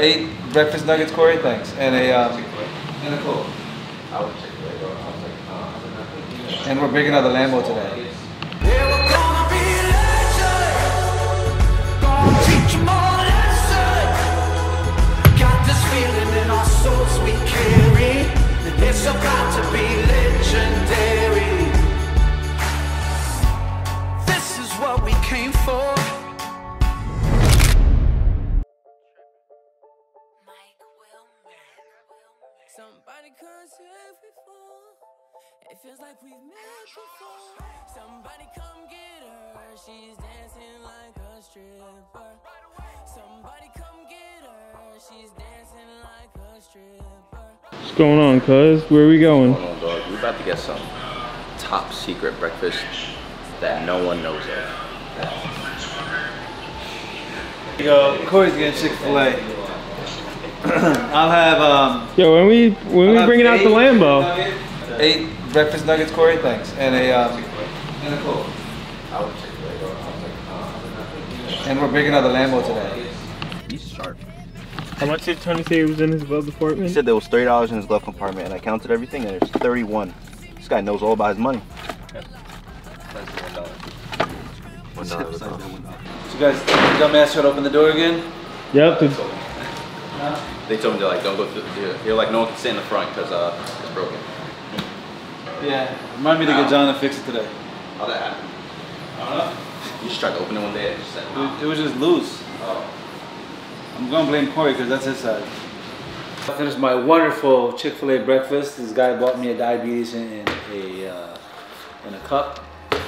Eight breakfast nuggets, Corey. Thanks, and a um, and a coke. I would Chick-fil-A, bro. I was like, uh, And we're bringing out the Lambo today. Yeah, we're gonna be like we've met before. Somebody come get her. She's dancing like a stripper. Somebody come get her. She's dancing like a stripper. What's going on, cuz? Where are we going? Hold on, dog. We're about to get some top secret breakfast that no one knows of. Here you go. Corey's getting Chick Fil A. I'll have um. Yo, when we when I'll we have bringing out the Lambo? Eight breakfast nuggets, Corey. Thanks, and a um, and a coke. I would Chick-fil-A, bro. I was like, uh, And we're bringing out the Lambo today. he's sharp. How much did Tony say was in his glove compartment? He said there was thirty dollars in his glove compartment, and I counted everything, and there's thirty-one. This guy knows all about his money. One dollar. So you guys, dumbass, try to open the door again. Yep. the- They told me to like don't go through. You're like no one can stay in the front because uh it's broken. Yeah. Remind me to get John to fix it today. How that happen? I don't know. You just tried to open it one day and just said, nah. It, it was just loose. Oh. I'm gonna blame Corey because that's his side. I finished my wonderful Chick-fil-A breakfast. This guy bought me a diabetes in, in a uh, in a cup.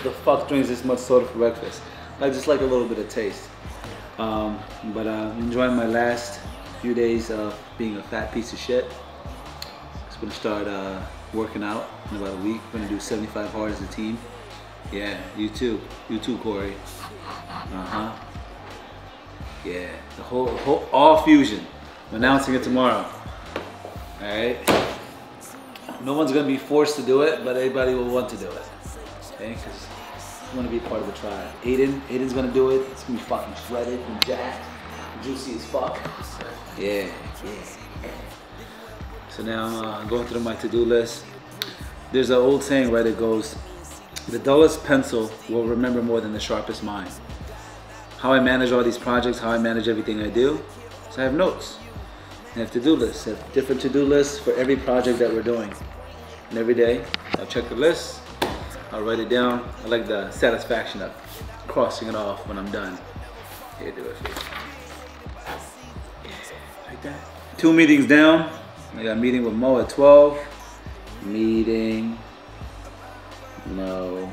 The fuck drinks this much soda for breakfast? I just like a little bit of taste. Um, but uh, I'm enjoying my last few days of being a fat piece of shit. Just gonna start uh, working out in about a week. We're gonna do 75 hard as a team. Yeah, you too. You too, Corey. Uh huh. Yeah, the whole, whole all fusion. I'm announcing it tomorrow. All right. No one's gonna be forced to do it, but everybody will want to do it. Okay, because you want to be part of the tribe. Aiden, Aiden's gonna do it. It's gonna be fucking shredded and jacked, juicy as fuck. Yeah, yeah. So now I'm uh, going through my to-do list. There's an old saying, right? It goes, "The dullest pencil will remember more than the sharpest mind." how I manage all these projects, how I manage everything I do. So I have notes. I have to-do lists. I have different to-do lists for every project that we're doing. And every day, I'll check the list. I'll write it down. I like the satisfaction of crossing it off when I'm done. Here, do it. Like that. Two meetings down. I got a meeting with Mo at 12. Meeting. No.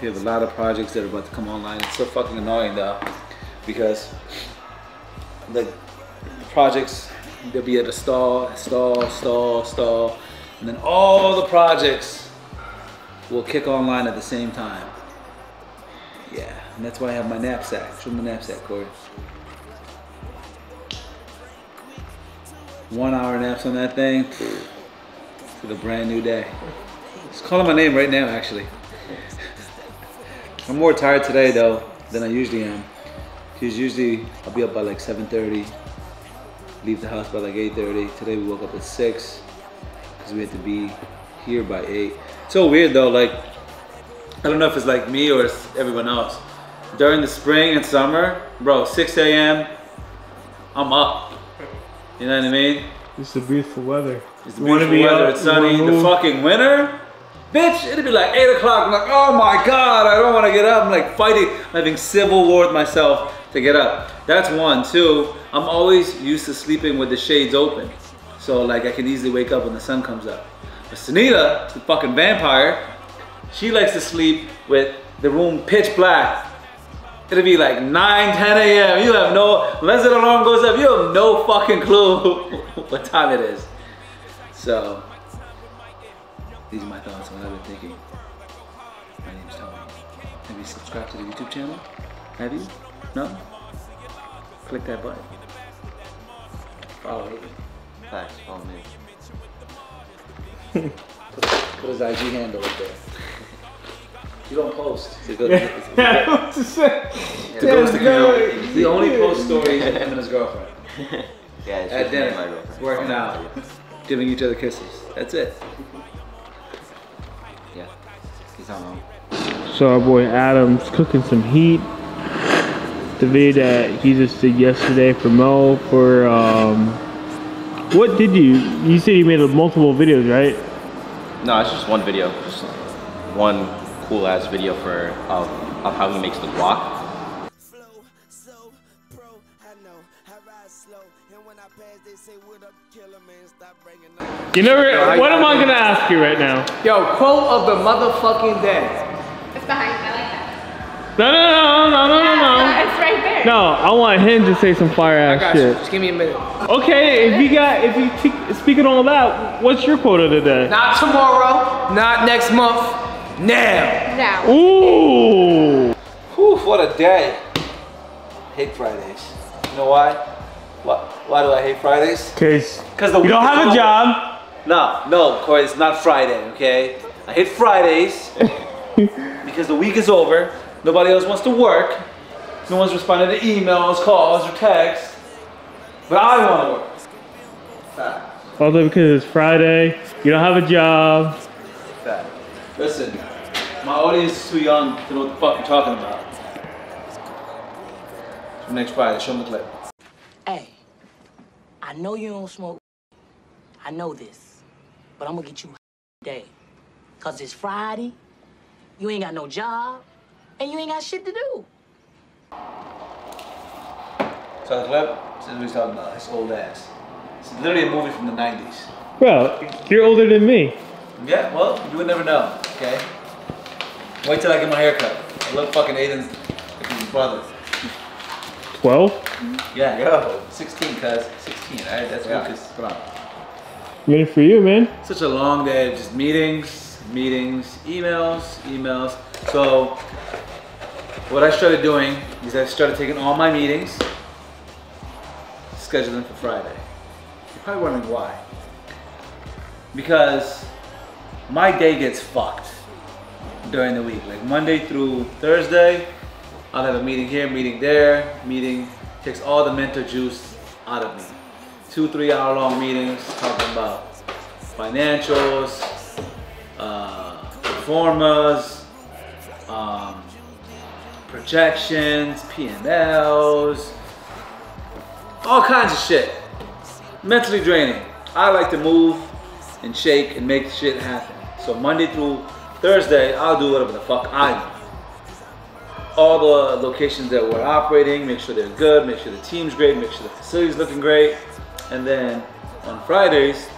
We have a lot of projects that are about to come online. It's so fucking annoying though, because the projects they'll be at a stall, stall, stall, stall, and then all the projects will kick online at the same time. Yeah, and that's why I have my knapsack. Show me my knapsack, Corey. One hour naps on that thing to the brand new day. Just calling my name right now, actually. I'm more tired today though than I usually am. Cause usually I'll be up by like 7:30, leave the house by like 8:30. Today we woke up at six because we had to be here by eight. So weird though, like I don't know if it's like me or it's everyone else. During the spring and summer, bro, 6 a.m. I'm up. You know what I mean? It's the beautiful weather. It's wanna beautiful be weather. up, It's sunny. The fucking winter, bitch. It'd be like eight o'clock. I'm like, oh my god, I don't want to get up. I'm like fighting, I'm having civil war with myself to get up. That's one. Two. I'm always used to sleeping with the shades open, so like I can easily wake up when the sun comes up. But Sunita, the fucking vampire, she likes to sleep with the room pitch black. It'll be like 9, 10 a.m. You have no, unless the alarm goes up, you have no fucking clue what time it is. So, these are my thoughts on what I've been thinking. My name is Tony. Have you subscribed to the YouTube channel? Have you? No? Click that button. Follow it. Facts, follow me. Put his IG handle up there. You don't post. It's a good- it's a good- Yeah, what to say? The ghost account. The only post story is him and his girlfriend. Yeah, it's At just me my dinner, girlfriend. working out, giving each other kisses. That's it. Yeah, he's not wrong. So our boy Adam's cooking some heat. The video that he just did yesterday for Mo for um what did you you said you made multiple videos, right? No, it's just one video. Just one cool ass video for of, of how he makes the guac. flow so pro. I know I ride slow, and when I pass, they say, "What up, killer man? Stop bringing up." You never what am I gonna ask you right now? Yo, quote of the motherfucking day. It's behind. I like that. No no no no no no no. It's right there. No, I want him to say some fire ass got you. shit. Just give me a minute. Okay, if you got if you speaking all that, what's your quote of the day? Not tomorrow, not next month, now. Now. Ooh. Whew, what a day. Hate Fridays. You know why? Why, why do I hate Fridays? Cause, Cause the you don't have a job. No, no, Corey, it's not Friday, okay? I hate Fridays because the week is over. Nobody else wants to work. No one's responding to emails, calls, or texts. But I want to work. Fact. Also because it's Friday, you don't have a job. Fact. Listen, my audience is too young to know what the fuck you're talking about. So next Friday, show them the clip. Hey, I know you don't smoke. I know this. But I'm gonna get you today. Cause it's Friday, you ain't got no job, and you ain't got shit to do. So the clip, this is what he's talking about. His old ass. It's literally a movie from the 90s. Bro, you're older than me. Yeah, well, you would never know, okay? Wait till I get my hair cut. I look fucking Aiden's like brother. 12? Yeah, yo. 16, cuz. 16, alright? That's Lucas. Come on. Ready for you, man. Such a long day of just meetings, meetings, emails, emails. So, what I started doing is I started taking all my meetings, scheduling them for Friday. You're probably wondering why. Because my day gets fucked during the week. Like Monday through Thursday, I'll have a meeting here, meeting there, meeting takes all the mental juice out of me. Two, three hour long meetings talking about financials, uh, performers, um, projections, P&Ls, all kinds of shit. Mentally draining. I like to move and shake and make shit happen. So Monday through Thursday, I'll do whatever the fuck I want. All the locations that we're operating, make sure they're good, make sure the team's great, make sure the facility's looking great. And then on Fridays,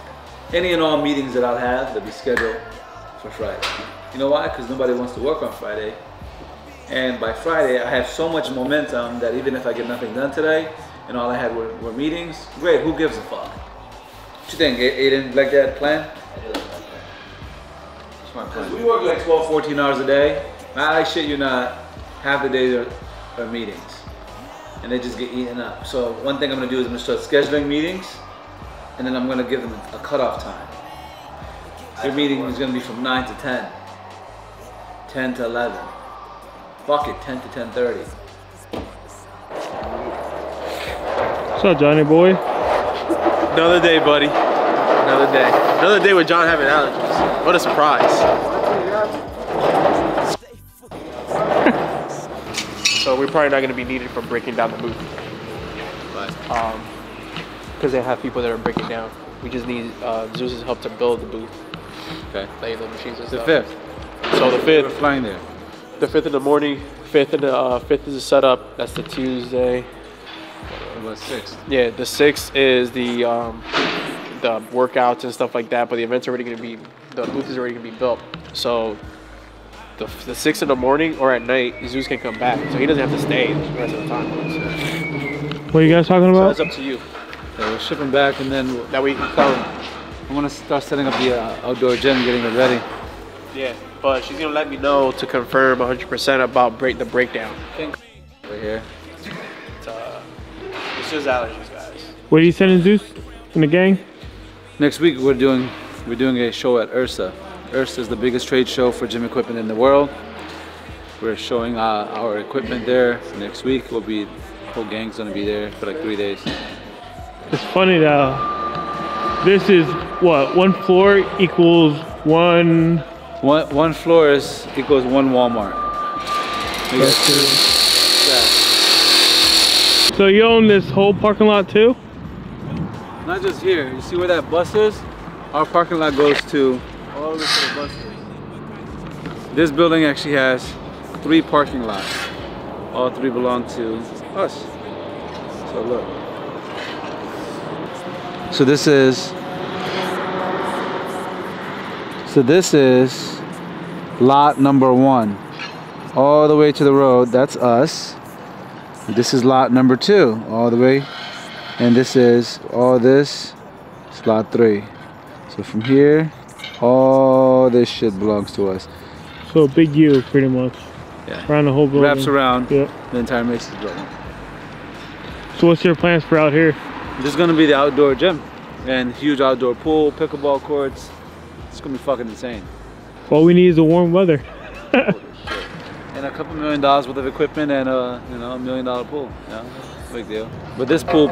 any and all meetings that I'll have, they'll be scheduled for Friday. You know why? Because nobody wants to work on Friday. And by Friday, I have so much momentum that even if I get nothing done today, and all I had were, were meetings, great, who gives a fuck? What you think, Aiden, like that plan? Smart Because plan. we work like 12, 14 hours a day. I like shit you not, half the days are, are meetings. And they just get eaten up. So one thing I'm gonna do is I'm gonna start scheduling meetings, and then I'm gonna give them a cutoff time. Your meeting is gonna be from 9 to 10. 10 to 11. Fuck it, 10 to 10.30. What's up, Johnny boy? Another day, buddy. Another day. Another day with John having allergies. What a surprise. so we're probably not going to be needed for breaking down the booth. But, um, because they have people that are breaking down. We just need uh, Zeus's help to build the booth. Okay. Like the machines and The fifth. So the fifth. We're flying there. the fifth in the morning, fifth in the uh, fifth is the setup. That's the Tuesday. Was sixth. Yeah, the sixth is the um, the workouts and stuff like that. But the event's are already gonna be the booth is already gonna be built. So the the sixth in the morning or at night, Zeus can come back, so he doesn't have to stay the rest of the time. So What are you guys talking about? that's up to you. So we're shipping back, and then we'll- That way you can tell him. I'm gonna start setting up the uh, outdoor gym, getting it ready. Yeah, but she's gonna let me know to confirm 100% about break the breakdown. Right here. It's, uh, it's just allergies, guys. What are you sending Zeus in the gang? Next week we're doing we're doing a show at IHRSA. IHRSA is the biggest trade show for gym equipment in the world. We're showing uh, our equipment there. Next week, we'll be, whole gang's gonna be there for like three days. It's funny though. This is what one floor equals one. One, one floor is equals one Walmart. Two- So you own this whole parking lot too? Not just here. You see where that bus is? Our parking lot goes to all to the bus. This building actually has three parking lots. All three belong to us. So look. So this is so this is lot number one. All the way to the road, that's us. This is lot number two, all the way and this is all this is lot three so from here all this shit belongs to us So big U pretty much. Yeah. Around the whole building. wraps around Yep. the entire Macy's building So what's your plans for out here? this is gonna be the outdoor gym and huge outdoor pool pickleball courts it's gonna be fucking insane All we need is the warm weather. and a couple million dollars worth of equipment and a you know a million dollar pool you know big deal. But this pool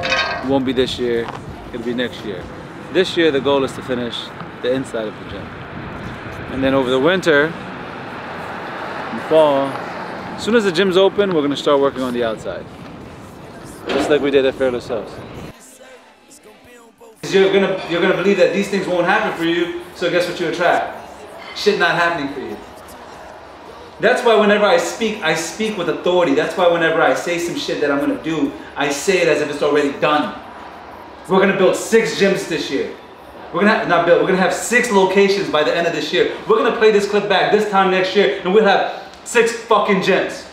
won't be this year it'll be next year. This year the goal is to finish the inside of the gym. And then over the winter and fall as soon as the gym's open we're to start working on the outside. Just like we did at Fairless Hills you're gonna you're gonna believe that these things won't happen for you so guess what you attract? Shit not happening for you that's why whenever I speak, I speak with authority. That's why whenever I say some shit that I'm gonna do, I say it as if it's already done. We're gonna build six gyms this year. We're gonna have, not build, we're gonna have six locations by the end of this year. We're gonna play this clip back this time next year and we'll have six fucking gyms.